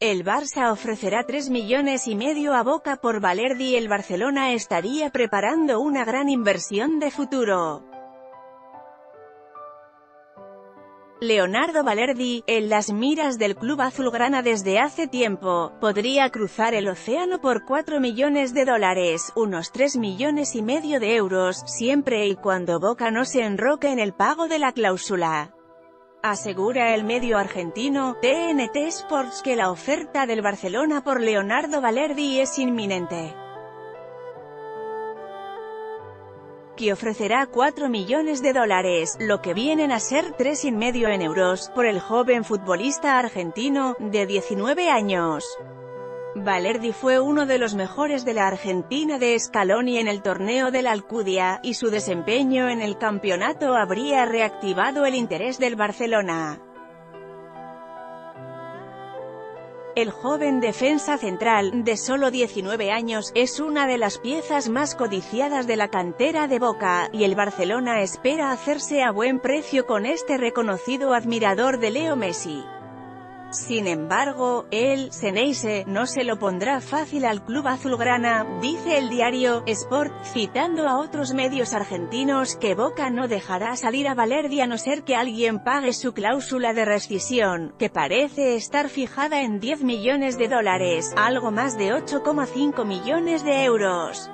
El Barça ofrecerá 3 millones y medio a Boca por Valerdi el Barcelona estaría preparando una gran inversión de futuro. Leonardo Valerdi, en las miras del club azulgrana desde hace tiempo, podría cruzar el océano por 4 millones de dólares, unos 3 millones y medio de euros, siempre y cuando Boca no se enroque en el pago de la cláusula. Asegura el medio argentino, TNT Sports que la oferta del Barcelona por Leonardo Valerdi es inminente. que ofrecerá 4 millones de dólares, lo que vienen a ser y medio en euros, por el joven futbolista argentino, de 19 años. Valerdi fue uno de los mejores de la Argentina de Scaloni en el torneo de la Alcudia, y su desempeño en el campeonato habría reactivado el interés del Barcelona. El joven defensa central, de solo 19 años, es una de las piezas más codiciadas de la cantera de Boca, y el Barcelona espera hacerse a buen precio con este reconocido admirador de Leo Messi. Sin embargo, el Seneise no se lo pondrá fácil al club azulgrana, dice el diario Sport, citando a otros medios argentinos que Boca no dejará salir a Valerdi a no ser que alguien pague su cláusula de rescisión, que parece estar fijada en 10 millones de dólares, algo más de 8,5 millones de euros.